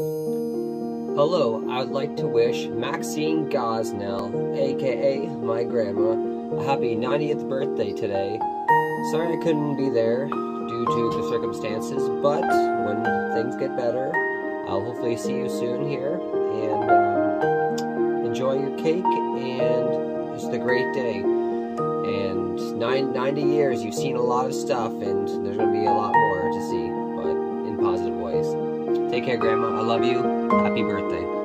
Hello, I would like to wish Maxine Gosnell, aka my grandma, a happy 90th birthday today. Sorry I couldn't be there due to the circumstances, but when things get better, I'll hopefully see you soon here and um, enjoy your cake and just a great day. And nine, 90 years, you've seen a lot of stuff, and there's going to be a lot more to see, but in positive ways. Take care, Grandma. I love you. Happy birthday.